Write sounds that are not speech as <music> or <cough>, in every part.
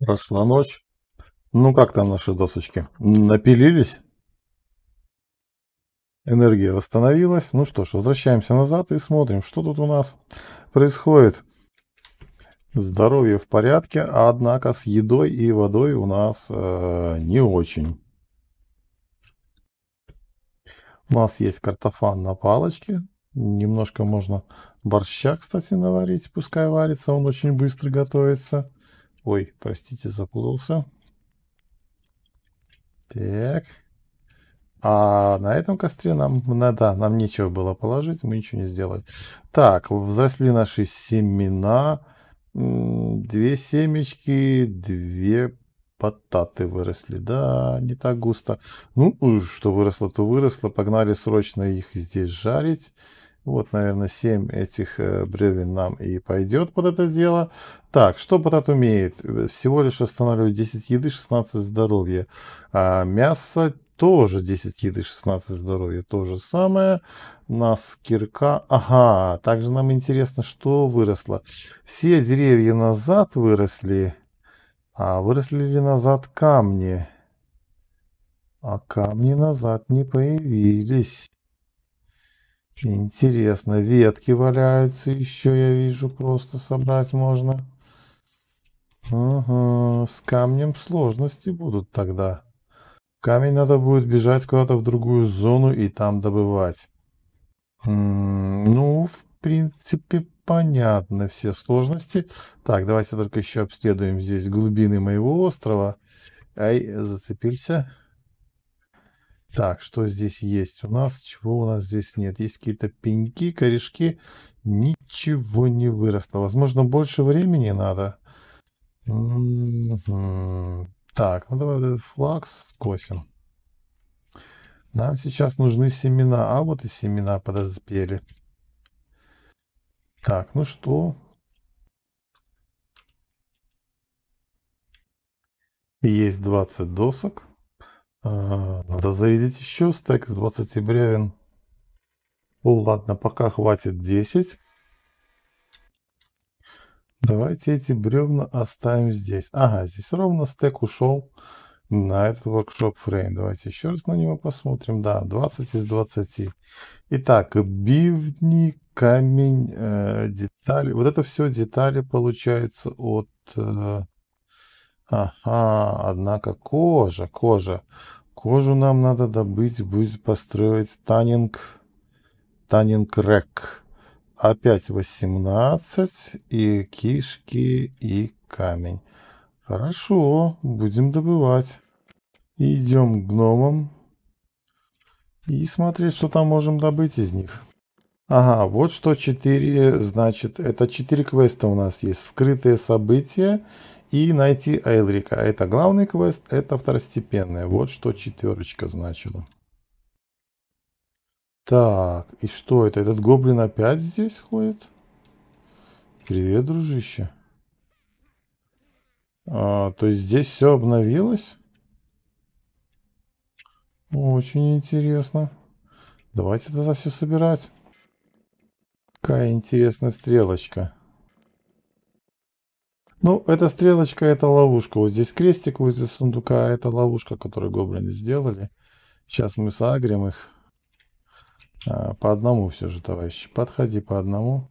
Прошла ночь. Ну как там наши досочки? Напилились? Энергия восстановилась. Ну что ж, возвращаемся назад и смотрим, что тут у нас происходит. Здоровье в порядке, однако с едой и водой у нас э, не очень. У нас есть картофан на палочке. Немножко можно борща, кстати, наварить. Пускай варится, он очень быстро готовится. Ой, простите, запутался. Так. А на этом костре нам, да, нам нечего было положить, мы ничего не сделали. Так, взросли наши семена. Две семечки, две потаты выросли. Да, не так густо. Ну, что выросло, то выросло. Погнали срочно их здесь жарить. Вот, наверное, 7 этих э, бревен нам и пойдет под это дело. Так, что потат умеет? Всего лишь восстанавливает 10 еды, 16 здоровья. А мясо тоже 10 еды, 16 здоровья. То же самое. У нас кирка. Ага, также нам интересно, что выросло. Все деревья назад выросли. А выросли ли назад камни? А камни назад не появились. Интересно, ветки валяются еще, я вижу, просто собрать можно. Ага, с камнем сложности будут тогда. Камень надо будет бежать куда-то в другую зону и там добывать. М -м, ну, в принципе, понятны все сложности. Так, давайте только еще обследуем здесь глубины моего острова. Ай, зацепился. Так, что здесь есть у нас? Чего у нас здесь нет? Есть какие-то пеньки, корешки. Ничего не выросло. Возможно, больше времени надо. Так, ну давай вот этот флаг скосим. Нам сейчас нужны семена. А вот и семена подоспели. Так, ну что? Есть 20 досок. А, надо зарядить еще стек с 20 бревен. Ладно, пока хватит 10. Давайте эти бревна оставим здесь. Ага, здесь ровно стек ушел на этот workshop frame. Давайте еще раз на него посмотрим. Да, 20 из 20. Итак, бивни, камень, э, детали. Вот это все детали получается от... Э, Ага, однако кожа, кожа. Кожу нам надо добыть, будет построить танинг, танинг рек. Опять 18 и кишки и камень. Хорошо, будем добывать. Идем к гномам и смотреть, что там можем добыть из них. Ага, вот что 4, значит, это 4 квеста у нас есть. Скрытые события и найти Эйлрика. Это главный квест, это второстепенный. Вот что четверочка значила. Так, и что это? Этот гоблин опять здесь ходит? Привет, дружище. А, то есть здесь все обновилось? Очень интересно. Давайте тогда все собирать. Какая интересная стрелочка. Ну, эта стрелочка, это ловушка. Вот здесь крестик возле сундука, это ловушка, которую гоблины сделали. Сейчас мы сагрим их. А, по одному все же, товарищи. Подходи по одному.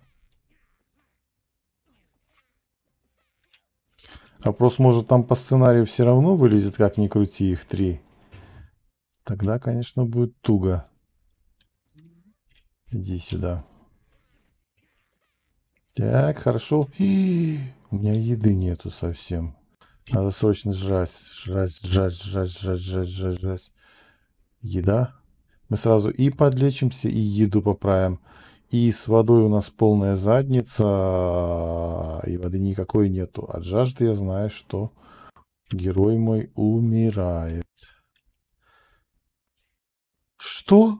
Вопрос, может, там по сценарию все равно вылезет, как ни крути, их три. Тогда, конечно, будет туго. Иди сюда. Так, хорошо. И у меня еды нету совсем. Надо срочно жрать, жрать, жрать, жрать, жрать, жрать, жрать, жрать. Еда. Мы сразу и подлечимся, и еду поправим. И с водой у нас полная задница, и воды никакой нету. От жажды я знаю, что герой мой умирает. Что?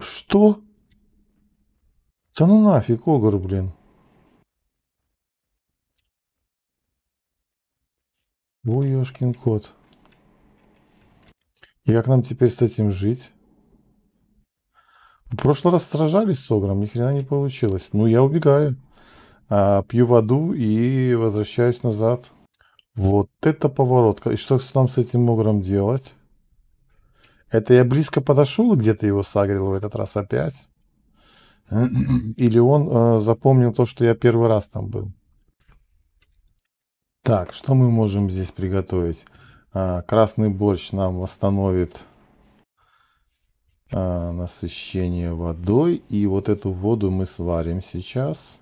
Что? Да ну нафиг, Огр, блин. Ой, ёшкин кот. И как нам теперь с этим жить? В прошлый раз сражались с Огром, ни хрена не получилось. Ну, я убегаю. А, пью воду и возвращаюсь назад. Вот это поворот. И что нам с этим огром делать? Это я близко подошел где-то его сагрил в этот раз опять? Или он э, запомнил то, что я первый раз там был? Так, что мы можем здесь приготовить? А, красный борщ нам восстановит а, насыщение водой. И вот эту воду мы сварим сейчас.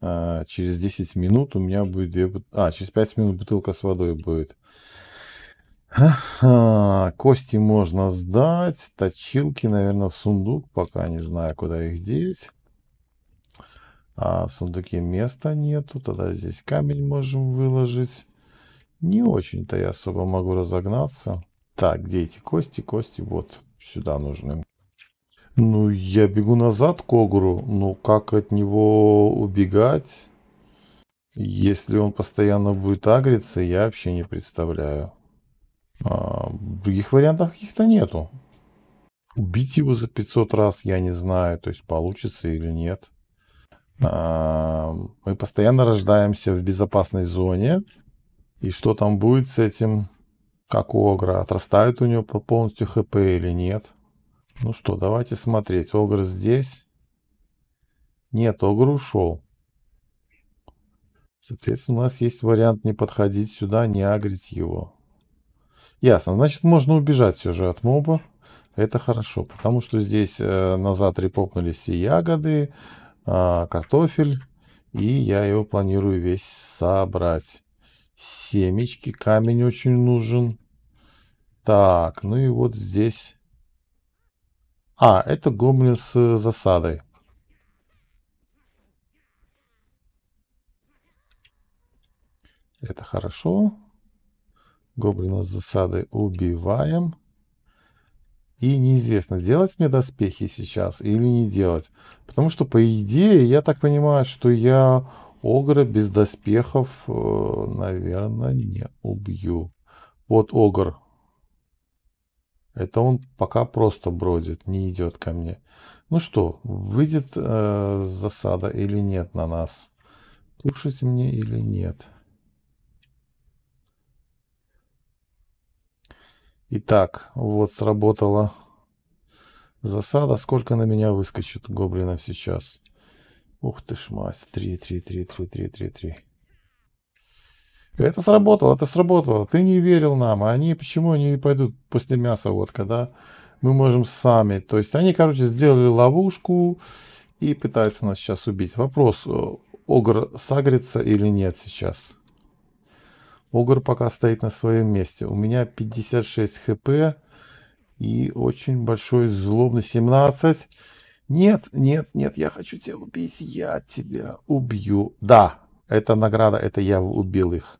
А, через 10 минут у меня будет две... А, через 5 минут бутылка с водой будет. Кости можно сдать. Точилки, наверное, в сундук. Пока не знаю, куда их деть. А в сундуке места нету. Тогда здесь камень можем выложить. Не очень-то я особо могу разогнаться. Так, где эти кости? Кости вот сюда нужны. Ну, я бегу назад к Огру. Ну, как от него убегать? Если он постоянно будет агриться, я вообще не представляю. А, других вариантов каких-то нету. Убить его за 500 раз я не знаю, то есть получится или нет. А, мы постоянно рождаемся в безопасной зоне. И что там будет с этим, как у Огра? Отрастает у него полностью ХП или нет? Ну что, давайте смотреть. Огр здесь. Нет, Огр ушел. Соответственно, у нас есть вариант не подходить сюда, не агрить его. Ясно. Значит, можно убежать все же от моба. Это хорошо, потому что здесь э, назад репопнулись все ягоды, э, картофель. И я его планирую весь собрать семечки, камень очень нужен. Так, ну и вот здесь... А, это гоблин с засадой. Это хорошо. Гоблина с засадой убиваем. И неизвестно, делать мне доспехи сейчас или не делать. Потому что, по идее, я так понимаю, что я Огра без доспехов, э, наверное, не убью. Вот Огр. Это он пока просто бродит, не идет ко мне. Ну что, выйдет э, засада или нет на нас? Кушать мне или нет? Итак, вот сработала засада. Сколько на меня выскочит гоблинов сейчас? Ух ты ж мать. Три, три, три, три, три, три, три. Это сработало, это сработало. Ты не верил нам. А они почему они пойдут после мяса, вот когда мы можем сами. То есть они, короче, сделали ловушку и пытаются нас сейчас убить. Вопрос, э, Огр сагрится или нет сейчас? Огр пока стоит на своем месте. У меня 56 хп и очень большой злобный 17. Нет, нет, нет, я хочу тебя убить, я тебя убью. Да, это награда, это я убил их.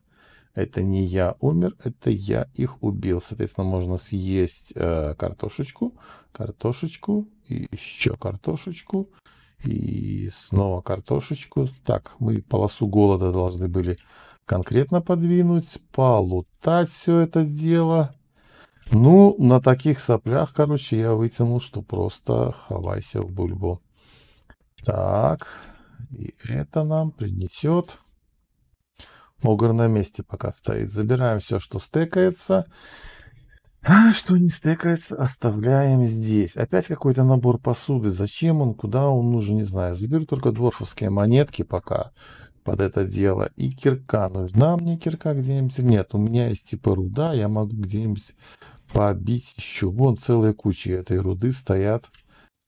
Это не я умер, это я их убил. Соответственно, можно съесть э, картошечку, картошечку, и еще картошечку, и снова картошечку. Так, мы полосу голода должны были конкретно подвинуть, полутать все это дело. Ну, на таких соплях, короче, я вытянул, что просто хавайся в бульбу. Так, и это нам принесет. Огр на месте пока стоит. Забираем все, что стекается. А что не стекается, оставляем здесь. Опять какой-то набор посуды. Зачем он, куда он нужен, не знаю. Заберу только дворфовские монетки пока под это дело. И кирка. Нужна мне кирка где-нибудь? Нет, у меня есть типа руда. Я могу где-нибудь побить еще. Вон целые кучи этой руды стоят.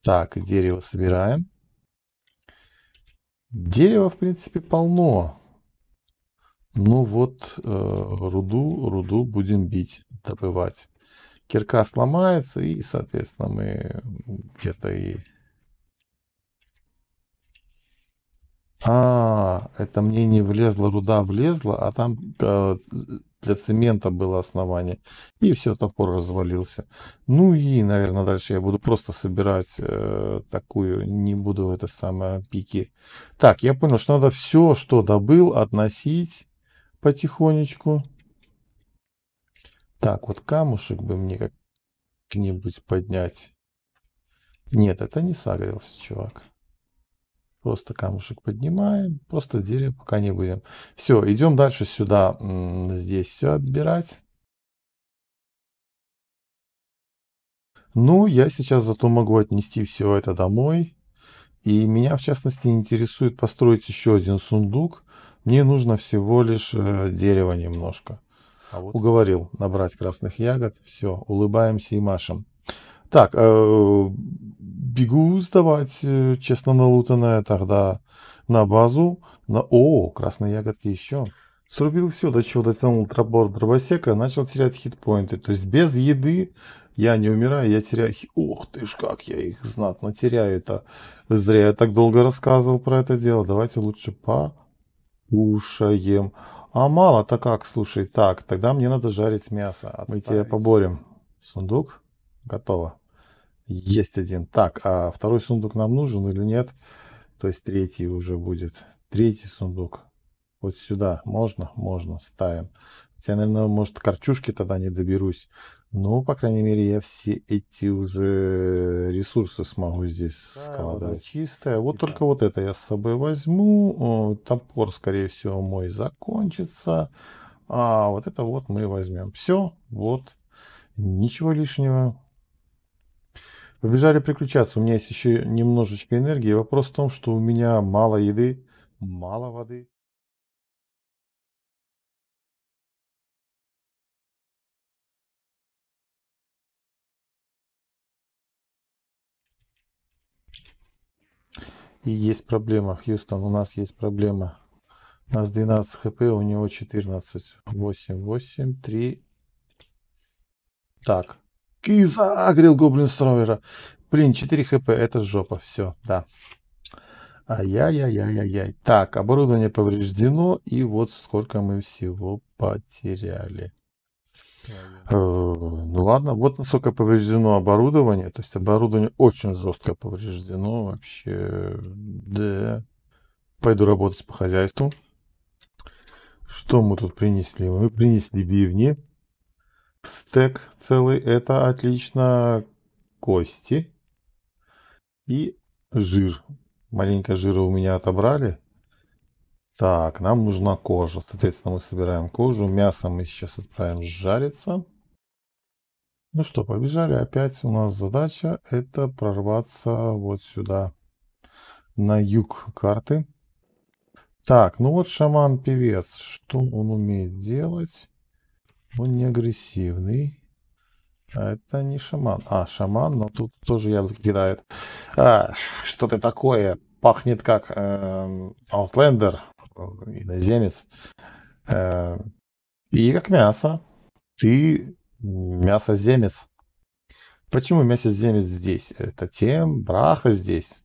Так, дерево собираем. Дерева, в принципе, полно. Ну вот, э, руду, руду будем бить, добывать. Кирка сломается, и, соответственно, мы где-то и А, это мне не влезла руда, влезла, а там э, для цемента было основание. И все, топор развалился. Ну и, наверное, дальше я буду просто собирать э, такую, не буду это самое пики. Так, я понял, что надо все, что добыл, относить потихонечку. Так, вот камушек бы мне как-нибудь поднять. Нет, это не согрелся, чувак. Просто камушек поднимаем. Просто дерево пока не будем. Все, идем дальше сюда. Здесь все отбирать. Ну, я сейчас зато могу отнести все это домой. И меня, в частности, интересует построить еще один сундук. Мне нужно всего лишь э, дерева немножко. А вот... Уговорил набрать красных ягод. Все, улыбаемся и машем. Так, э, бегу сдавать, э, честно, налутанное тогда на базу. На... О, красные ягодки еще. Срубил все, до чего дотянул тропор дробосека, начал терять хитпоинты. То есть без еды я не умираю, я теряю... Ух ты ж, как я их знатно теряю. Это зря я так долго рассказывал про это дело. Давайте лучше покушаем. А мало-то как, слушай. Так, тогда мне надо жарить мясо. Отставить. Мы тебя поборем. Сундук. Готово. Есть один. Так, а второй сундук нам нужен или нет? То есть третий уже будет. Третий сундук. Вот сюда. Можно? Можно. Ставим. Хотя, наверное, может, корчушки тогда не доберусь. Ну, по крайней мере, я все эти уже ресурсы смогу здесь да, складывать. Чистая. Вот Итак. только вот это я с собой возьму. О, топор, скорее всего, мой закончится. А вот это вот мы возьмем. Все. Вот. Ничего лишнего. Побежали приключаться. У меня есть еще немножечко энергии. Вопрос в том, что у меня мало еды, мало воды. И есть проблема, Хьюстон, у нас есть проблема. У нас 12 хп, у него 14. 8, 8, 3. Так, и загрел гоблин стровера. Блин, 4 хп, это жопа, все, да. Ай-яй-яй-яй-яй. Так, оборудование повреждено, и вот сколько мы всего потеряли. Э, ну ладно, вот насколько повреждено оборудование. То есть оборудование очень жестко повреждено вообще. Да. Пойду работать по хозяйству. Что мы тут принесли? Мы принесли бивни стек целый, это отлично. Кости и жир. Маленько жира у меня отобрали. Так, нам нужна кожа. Соответственно, мы собираем кожу. Мясо мы сейчас отправим жариться. Ну что, побежали. Опять у нас задача это прорваться вот сюда, на юг карты. Так, ну вот шаман-певец. Что он умеет делать? Он не агрессивный. А это не шаман. А, шаман, но тут тоже яблоко кидает. А, что-то такое. Пахнет как э, Outlander, иноземец. Э, и как мясо. Ты мясоземец. Почему мясоземец здесь? Это тем, браха здесь.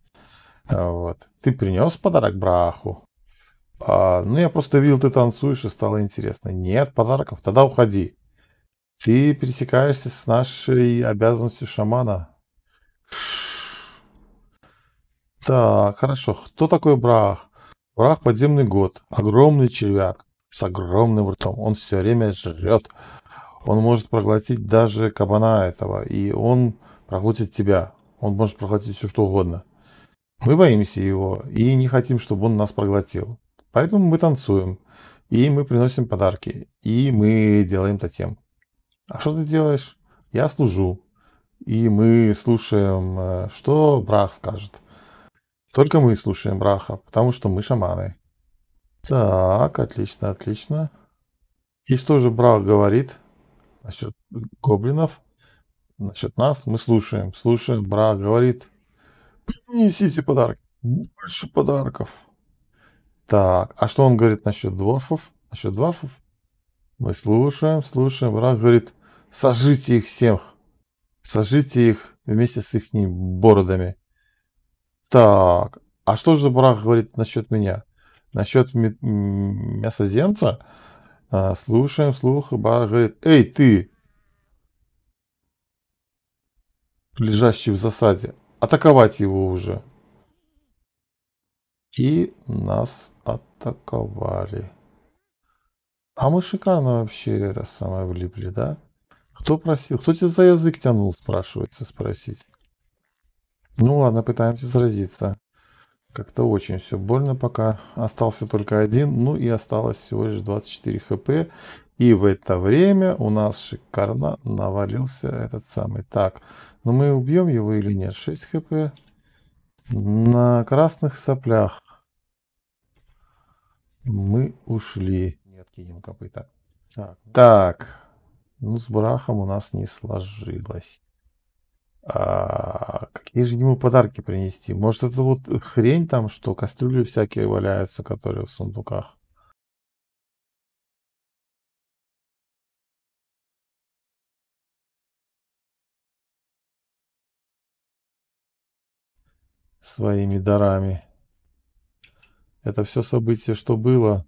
Вот. Ты принес подарок браху. А, ну, я просто видел, ты танцуешь, и стало интересно. Нет подарков, тогда уходи. Ты пересекаешься с нашей обязанностью шамана. Так, хорошо. Кто такой Брах? Брах подземный год. Огромный червяк с огромным ртом. Он все время жрет. Он может проглотить даже кабана этого. И он проглотит тебя. Он может проглотить все что угодно. Мы боимся его и не хотим, чтобы он нас проглотил. Поэтому мы танцуем, и мы приносим подарки, и мы делаем тотем. А что ты делаешь? Я служу, и мы слушаем, э, что Брах скажет. Только мы слушаем Браха, потому что мы шаманы. Так, отлично, отлично. И что же Брах говорит насчет гоблинов? Насчет нас мы слушаем, слушаем. Брах говорит, принесите подарки, больше подарков. Так, а что он говорит насчет дворфов? Насчет дворфов? Мы слушаем, слушаем. Враг говорит, сожите их всех. Сожите их вместе с их бородами. Так, а что же Брах говорит насчет меня? Насчет мясоземца? А, слушаем, слух. Брах говорит, эй, ты, лежащий в засаде, атаковать его уже и нас атаковали. А мы шикарно вообще это самое влипли, да? Кто просил? Кто тебя за язык тянул, спрашивается, спросить. Ну ладно, пытаемся сразиться. Как-то очень все больно пока. Остался только один. Ну и осталось всего лишь 24 хп. И в это время у нас шикарно навалился этот самый. Так, но ну мы убьем его или нет? 6 хп. На красных соплях мы ушли. Не откинем копыта. Так, так. Ну, с брахом у нас не сложилось. А, какие же ему подарки принести? Может, это вот хрень там, что кастрюли всякие валяются, которые в сундуках? Своими дарами. Это все событие, что было,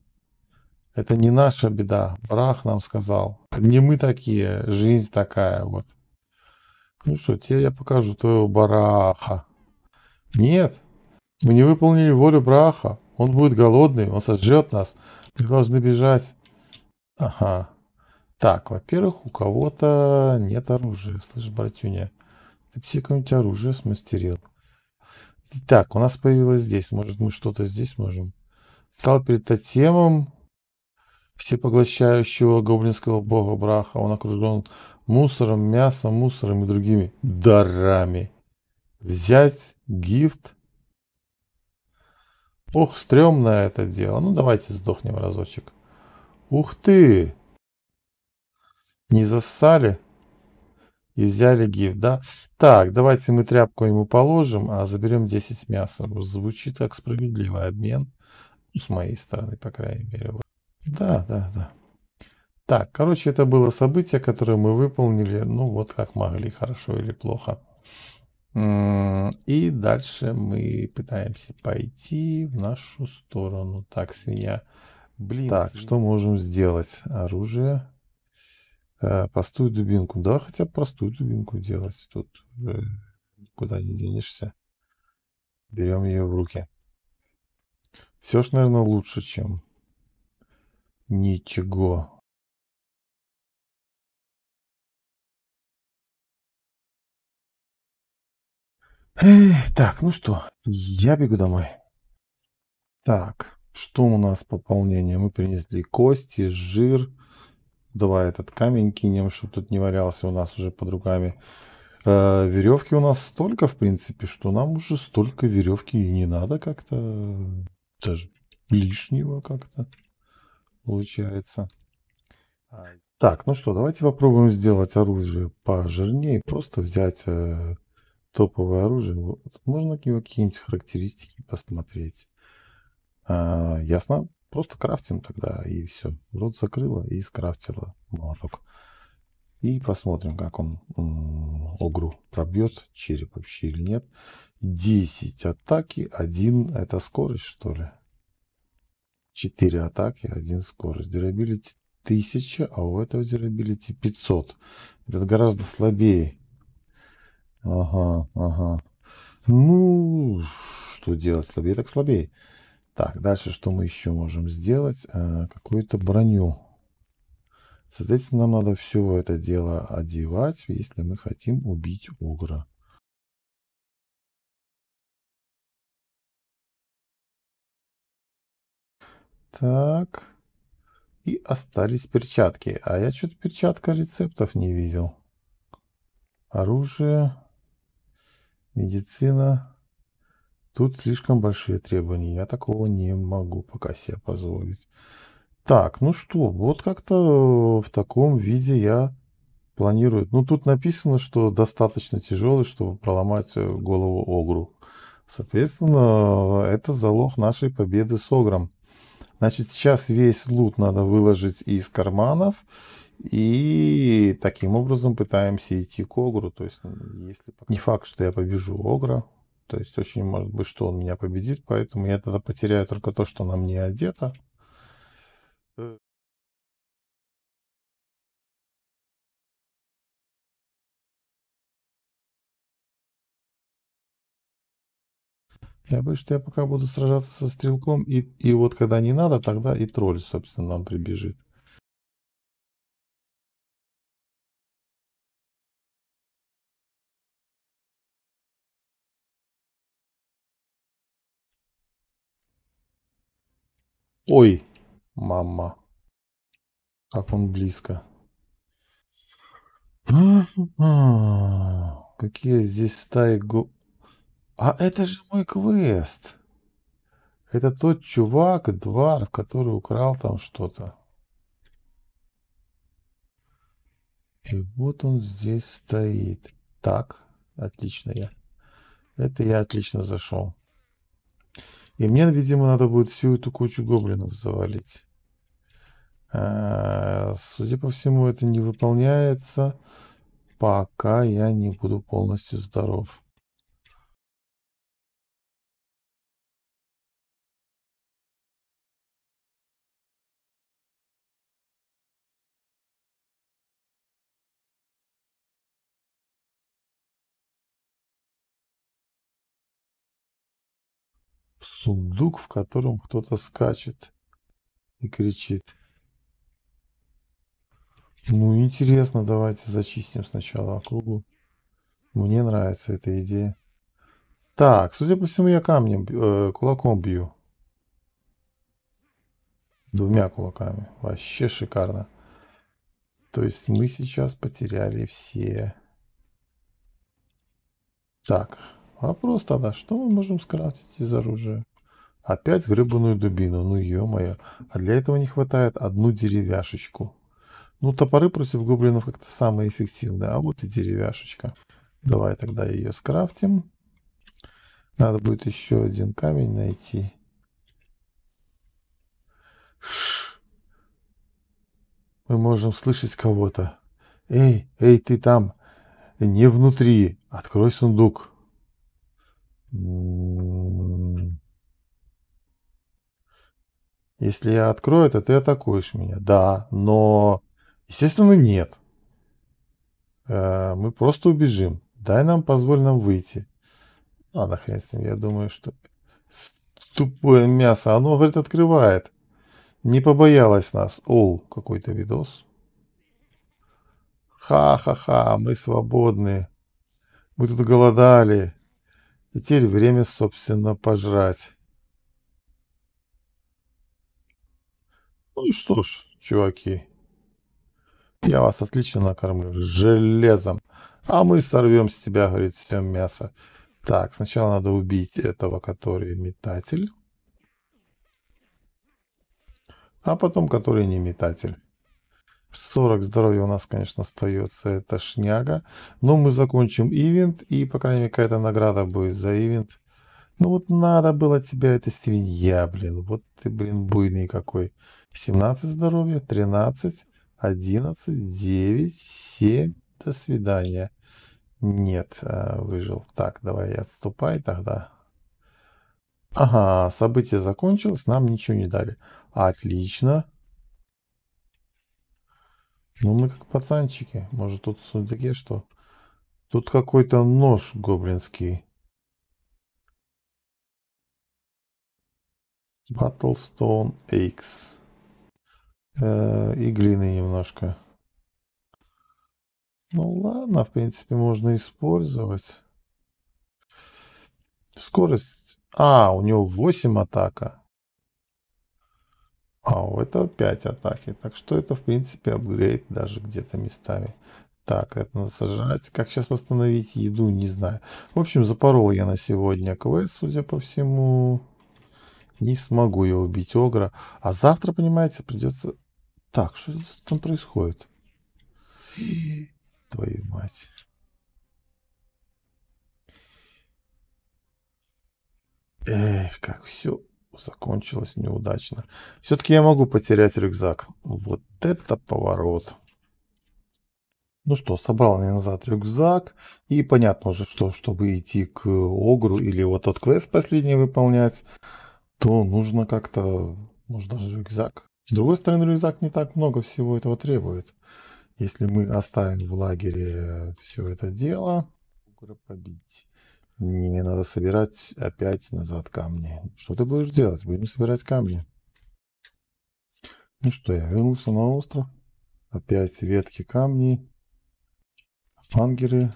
это не наша беда. Брах нам сказал. Не мы такие, жизнь такая вот. Ну что, тебе я покажу твоего бараха. Нет, мы не выполнили волю браха. Он будет голодный, он сожжет нас. Мы должны бежать. Ага. Так, во-первых, у кого-то нет оружия. Слышь, братюня, ты все какое-нибудь оружие смастерил. Так, у нас появилось здесь. Может, мы что-то здесь можем? Стал перед тотемом всепоглощающего гоблинского бога Браха. Он окружен мусором, мясом, мусором и другими дарами. Взять гифт. Ох, стрёмное это дело. Ну, давайте сдохнем разочек. Ух ты! Не зассали? И взяли гифт, да? Так, давайте мы тряпку ему положим, а заберем 10 мяса. Звучит как справедливый обмен. Ну, с моей стороны, по крайней мере. Да, да, да. Так, короче, это было событие, которое мы выполнили, ну вот как могли, хорошо или плохо. И дальше мы пытаемся пойти в нашу сторону. Так, свинья. Блин. Так, свинья. что можем сделать? Оружие. Э, простую дубинку. Да, хотя простую дубинку делать. Тут э, куда не денешься. Берем ее в руки. Все ж, наверное, лучше, чем Ничего. Так, ну что, я бегу домой. Так, что у нас пополнение? Мы принесли кости, жир. Давай этот камень кинем, чтобы тут не валялся у нас уже под руками. Э, веревки у нас столько, в принципе, что нам уже столько веревки и не надо как-то даже лишнего как-то получается. А, так, ну что, давайте попробуем сделать оружие пожирнее. Просто взять э, топовое оружие. Вот, можно какие-нибудь характеристики посмотреть. А, ясно? Просто крафтим тогда и все. Рот закрыла и скрафтила молоток. И посмотрим, как он огру пробьет, череп вообще или нет. 10 атаки, 1 это скорость, что ли? 4 атаки, 1 скорость. Durability 1000, а у этого durability 500. Этот гораздо слабее. Ага, ага. Ну, что делать? Слабее так слабее. Так, дальше что мы еще можем сделать? Э, Какую-то броню. Соответственно, нам надо все это дело одевать, если мы хотим убить угра. Так. И остались перчатки. А я что-то перчатка рецептов не видел. Оружие. Медицина. Тут слишком большие требования. Я такого не могу пока себе позволить. Так, ну что, вот как-то в таком виде я планирую. Ну, тут написано, что достаточно тяжелый, чтобы проломать голову Огру. Соответственно, это залог нашей победы с Огром. Значит, сейчас весь лут надо выложить из карманов. И таким образом пытаемся идти к Огру. То есть, если не факт, что я побежу Огра. То есть, очень может быть, что он меня победит. Поэтому я тогда потеряю только то, что на мне одето. Я боюсь, что я пока буду сражаться со стрелком, и, и вот когда не надо, тогда и тролль, собственно, нам прибежит. Ой, мама. Как он близко. А, Какие здесь стаи го... А это же мой квест. Это тот чувак, двар, который украл там что-то. И вот он здесь стоит. Так, отлично я. Это я отлично зашел. И мне, видимо, надо будет всю эту кучу гоблинов завалить. А, судя по всему, это не выполняется, пока я не буду полностью здоров. Сундук, в котором кто-то скачет и кричит. Ну, интересно, давайте зачистим сначала округу. Мне нравится эта идея. Так, судя по всему, я камнем, э, кулаком бью. Двумя кулаками. Вообще шикарно. То есть мы сейчас потеряли все. Так, вопрос тогда, что мы можем скрафтить из оружия? Опять гребаную дубину, ну ё-моё. А для этого не хватает одну деревяшечку. Ну, топоры против гоблинов как-то самые эффективные, а вот и деревяшечка. Давай тогда ее скрафтим. Надо будет еще один камень найти. Ш. Мы можем слышать кого-то. Эй, эй, ты там, не внутри, открой сундук. М-м-м. Если я открою это, ты атакуешь меня. Да, но Естественно, нет. Э, мы просто убежим. Дай нам, позволь нам выйти. Ладно, хрен с ним. Я думаю, что тупое мясо. Оно, говорит, открывает. Не побоялась нас. Оу, какой-то видос. Ха-ха-ха, мы свободны. Мы тут голодали. И теперь время, собственно, пожрать. Ну и что ж, чуваки, я вас отлично накормлю. Железом. А мы сорвем с тебя, говорит, все мясо. Так, сначала надо убить этого, который метатель. А потом, который не метатель. 40 здоровья у нас, конечно, остается. Это шняга. Но мы закончим ивент. И, по крайней мере, какая-то награда будет за ивент. Ну вот надо было тебя, это свинья, блин. Вот ты, блин, буйный какой. 17 здоровья, 13. 11, 9, 7. До свидания. Нет, э, выжил. Так, давай отступай тогда. Ага, событие закончилось, нам ничего не дали. Отлично. Ну, мы как пацанчики. Может, тут в сундуке что? Тут какой-то нож гоблинский. Battlestone X э, и глины немножко. Ну ладно, в принципе, можно использовать. Скорость. А, у него 8 атака. А, у этого 5 атаки. Так что это, в принципе, апгрейд даже где-то местами. Так, это надо сожрать. Как сейчас восстановить еду, не знаю. В общем, запорол я на сегодня квест, судя по всему. Не смогу я убить Огра. А завтра, понимаете, придется так, что там происходит? <laughs> Твою мать. Эх, как все закончилось неудачно. Все-таки я могу потерять рюкзак. Вот это поворот. Ну что, собрал я назад рюкзак. И понятно уже, что чтобы идти к Огру или вот тот квест последний выполнять, то нужно как-то, может даже рюкзак с другой стороны, рюкзак не так много всего этого требует. Если мы оставим в лагере все это дело, побить. Не надо собирать опять назад камни. Что ты будешь делать? Будем собирать камни. Ну что, я вернулся на остров. Опять ветки камней. Фангеры.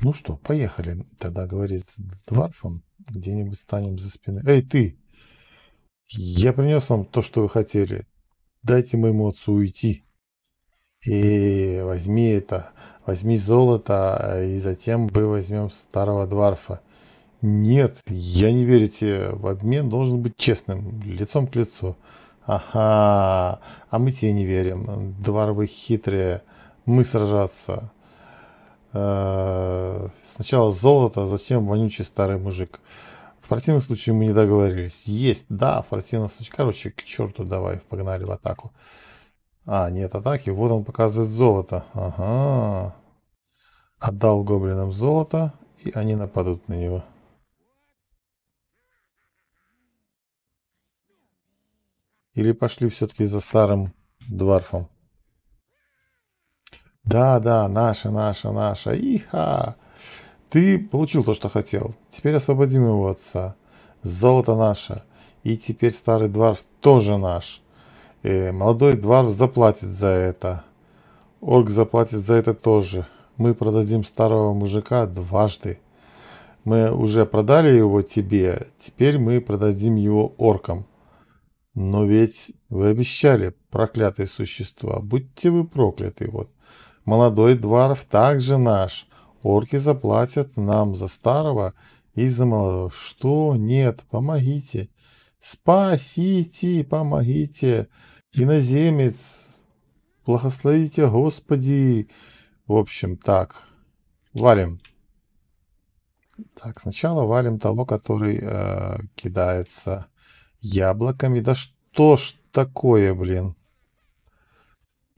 Ну что, поехали. Тогда говорит с Дварфом. Где-нибудь станем за спиной. Эй, ты! Я принес вам то, что вы хотели. Дайте моему отцу уйти. И возьми это. Возьми золото, и затем мы возьмем старого Дварфа. Нет, я не верю тебе. В обмен должен быть честным, лицом к лицу. Ага, а мы тебе не верим. Дварвы хитрые. Мы сражаться. Э, сначала золото, зачем вонючий старый мужик. В противном случае мы не договорились. Есть, да, в противном случае. Короче, к черту давай, погнали в атаку. А, нет атаки. Вот он показывает золото. Ага. Отдал гоблинам золото, и они нападут на него. Или пошли все-таки за старым дварфом? Да, да, наша, наша, наша. Иха! Ты получил то, что хотел. Теперь освободим его отца. Золото наше. И теперь старый дварф тоже наш. Э, молодой дварф заплатит за это. Орк заплатит за это тоже. Мы продадим старого мужика дважды. Мы уже продали его тебе, теперь мы продадим его оркам. Но ведь вы обещали, проклятые существа, будьте вы прокляты, вот. Молодой дворф также наш. Орки заплатят нам за старого и за молодого. Что? Нет, помогите. Спасите, помогите. Иноземец, благословите Господи. В общем, так, валим. Так, сначала валим того, который э, кидается яблоками. Да что ж такое, блин?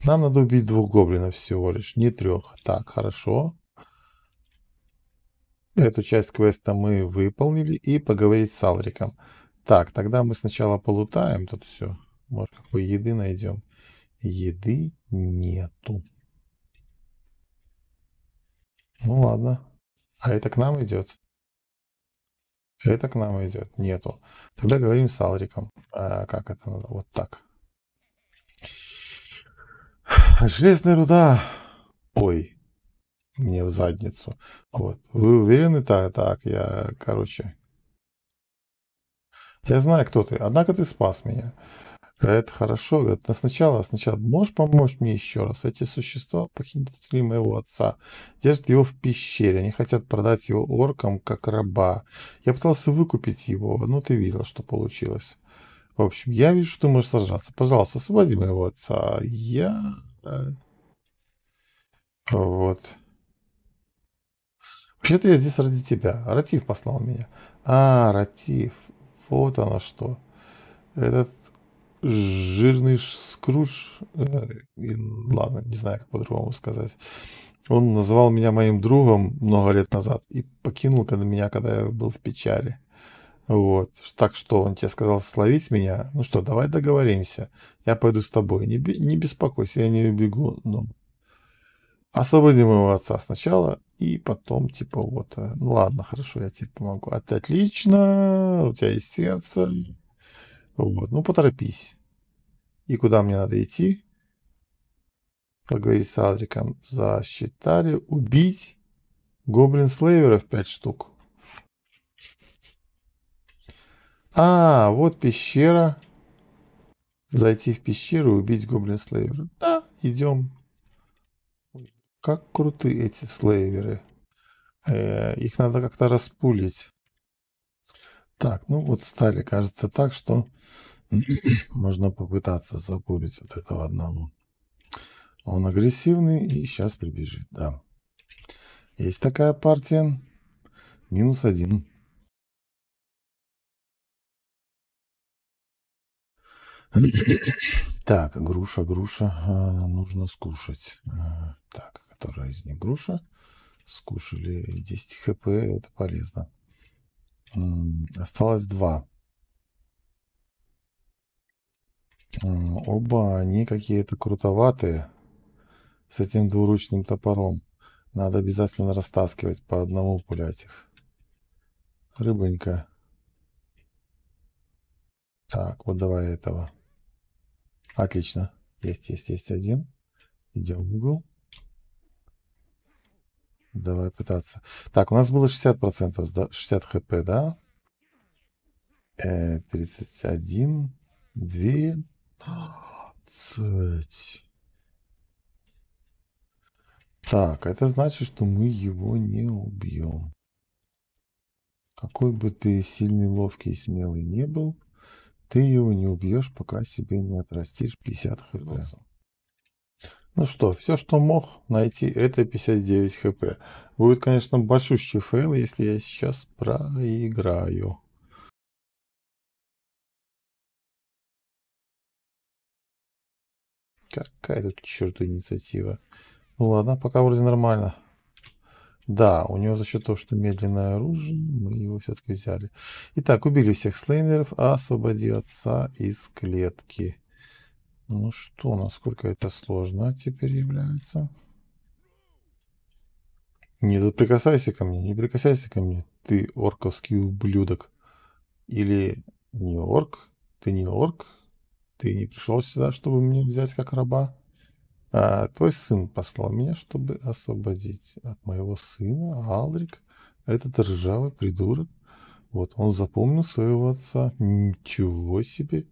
Нам надо убить двух гоблинов всего лишь, не трех. Так, хорошо. Эту часть квеста мы выполнили и поговорить с Алриком. Так, тогда мы сначала полутаем тут все. Может, какой еды найдем. Еды нету. Ну ладно. А это к нам идет? Это к нам идет. Нету. Тогда говорим с Алриком. А, как это надо? Вот так. Железная руда. Ой. Мне в задницу. Вот. Вы уверены? Так, так, я, короче. Я знаю, кто ты. Однако ты спас меня. Это хорошо. Это сначала, сначала можешь помочь мне еще раз? Эти существа похитили моего отца. Держат его в пещере. Они хотят продать его оркам как раба. Я пытался выкупить его, но ты видел, что получилось. В общем, я вижу, что ты можешь сражаться. Пожалуйста, освободи моего отца. Я... Вот. Вообще-то я здесь ради тебя. Ратив послал меня. А, Ратив. Вот оно что. Этот жирный скрудж, э, ладно, не знаю, как по-другому сказать, он называл меня моим другом много лет назад и покинул меня, когда я был в печали. Вот. Так что он тебе сказал словить меня. Ну что, давай договоримся. Я пойду с тобой. Не, не беспокойся, я не убегу. Но освободи моего отца сначала, и потом, типа, вот, э, ну ладно, хорошо, я тебе помогу. А ты отлично, у тебя есть сердце, вот, ну поторопись. И куда мне надо идти? Поговорить с Адриком. Засчитали. Убить гоблин-слейверов 5 штук. А, вот пещера. Зайти в пещеру и убить гоблин-слейвера. Да, идем. Как крутые эти слейверы. Э, их надо как-то распулить. Так, ну вот стали, кажется, так, что <clears throat> можно попытаться запулить вот этого одного. Он агрессивный и сейчас прибежит, да. Есть такая партия. Минус один. <coughs> Так, груша, груша. А, нужно скушать. А, так, которая из них груша? Скушали 10 хп, это полезно. Осталось два. Оба они какие-то крутоватые. С этим двуручным топором. Надо обязательно растаскивать по одному пулять их. Рыбонька. Так, вот давай этого. Отлично. Есть, есть, есть один. Идем в угол. Давай пытаться. Так, у нас было 60%, да? 60 хп, да? Э, 31, 2, 20. Так, это значит, что мы его не убьем. Какой бы ты сильный, ловкий и смелый не был, ты его не убьешь, пока себе не отрастишь 50 HP. Ну что, все, что мог найти, это 59 HP. Будет, конечно, большущий фейл, если я сейчас проиграю. Какая тут к черту инициатива. Ну ладно, пока вроде нормально. Да, у него за счет того, что медленное оружие, мы его все-таки взяли. Итак, убили всех слейнеров, освободи отца из клетки. Ну что, насколько это сложно теперь является? Не прикасайся ко мне, не прикасайся ко мне, ты орковский ублюдок. Или не орк, ты не орк, ты не пришел сюда, чтобы мне взять как раба. А твой сын послал меня, чтобы освободить от моего сына, Алдрик, этот ржавый придурок. Вот, он запомнил своего отца. Ничего себе.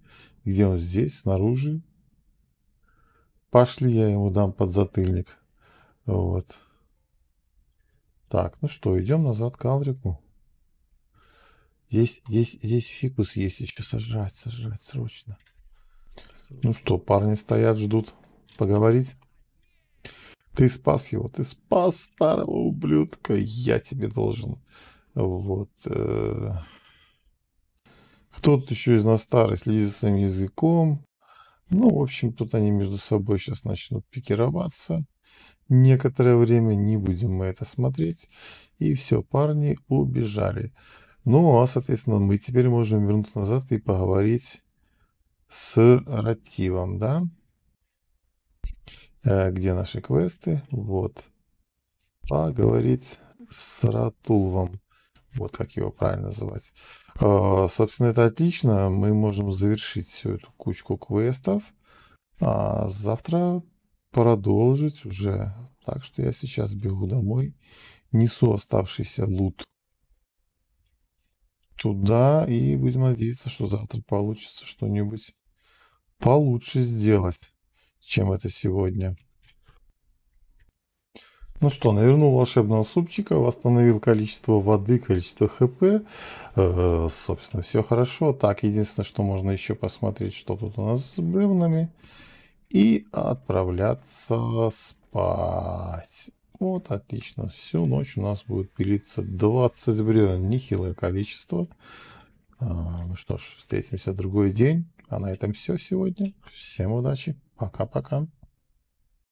Где он здесь, снаружи? Пошли, я ему дам подзатыльник. Вот. Так, ну что, идем назад к Алрику. Здесь, здесь, здесь фикус есть еще сожрать, сожрать срочно. Ну что, парни стоят, ждут поговорить. Ты спас его, ты спас старого ублюдка, я тебе должен. Вот. Э. Кто-то еще из нас старый следит за своим языком. Ну, в общем, тут они между собой сейчас начнут пикироваться. Некоторое время не будем мы это смотреть. И все, парни убежали. Ну, а, соответственно, мы теперь можем вернуться назад и поговорить с Ративом, да? Э, где наши квесты? Вот. Поговорить с Ратулвом. Вот как его правильно называть. А, собственно, это отлично. Мы можем завершить всю эту кучку квестов. А завтра продолжить уже. Так что я сейчас бегу домой. Несу оставшийся лут туда. И будем надеяться, что завтра получится что-нибудь получше сделать, чем это сегодня. Ну что, навернул волшебного супчика, восстановил количество воды, количество хп. Э, собственно, все хорошо. Так, единственное, что можно еще посмотреть, что тут у нас с бревнами. И отправляться спать. Вот, отлично. Всю ночь у нас будет пилиться 20 бревен. Нехилое количество. А, ну что ж, встретимся другой день. А на этом все сегодня. Всем удачи. Пока-пока.